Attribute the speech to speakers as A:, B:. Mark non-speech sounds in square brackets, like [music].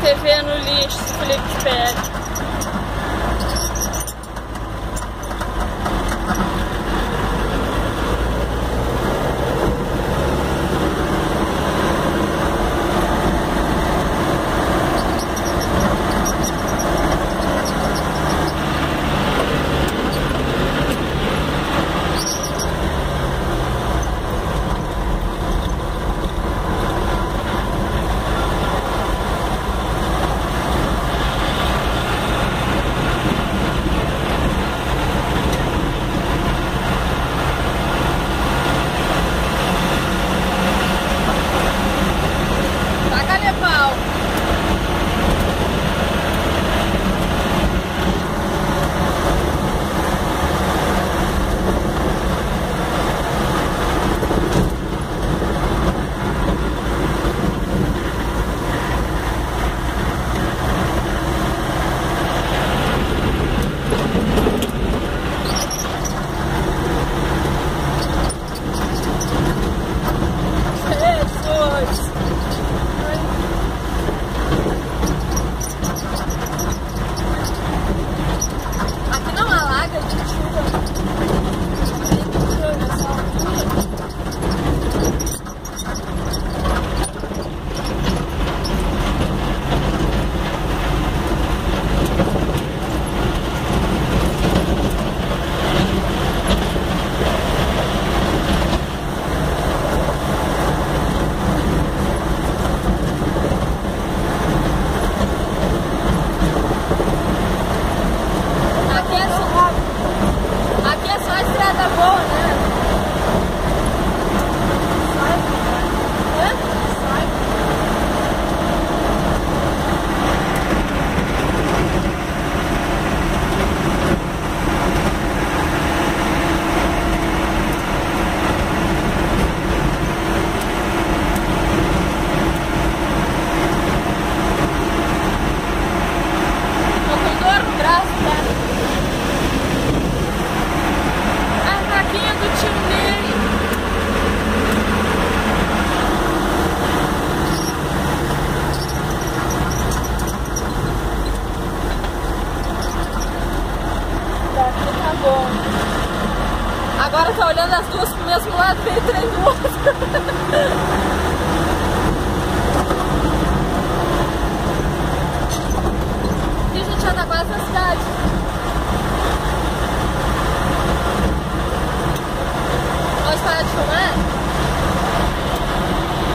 A: TV no lixo, Felipe Pérez. bom. Agora tá olhando as duas pro mesmo lado, veio três duas. [laughs]